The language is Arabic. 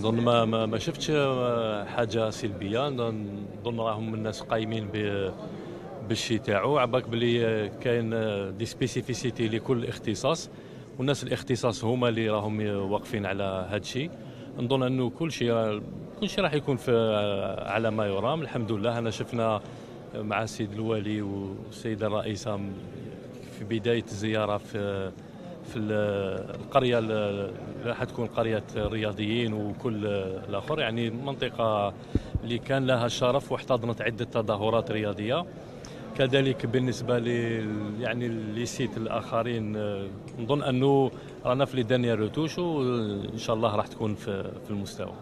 نظن ما ما, ما شفتش حاجة سلبية. نظن راهم الناس قايمين بالشي تاعو. عباك بلي كاين دي سبيسيفيسيتي لكل اختصاص والناس الاختصاص هما اللي راهم واقفين على هذا الشيء نظن أنه كل شيء كل شيء راح يكون في على ما يرام. الحمد لله. أنا شفنا مع السيد الوالي والسيدة الرئيسة في بداية الزياره في في القرية راح تكون قرية رياضيين وكل الآخر. يعني منطقة اللي كان لها الشرف واحتضنت عدة تظاهرات رياضية. كذلك بالنسبة ل يعني لل sites الآخرين نظن أنه رانا في les dernières retouches وان شاء الله راح تكون في المستوى.